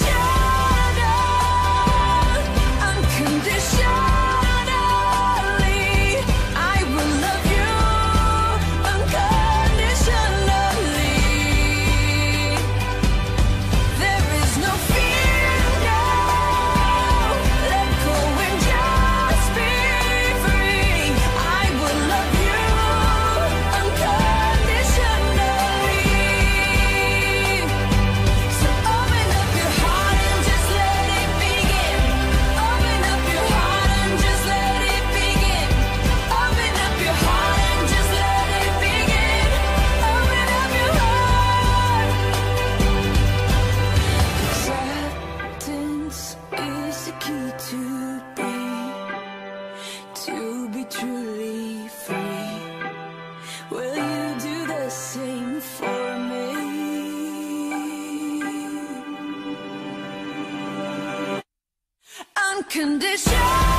Unconditionally, Will you do the same for me? Unconditional.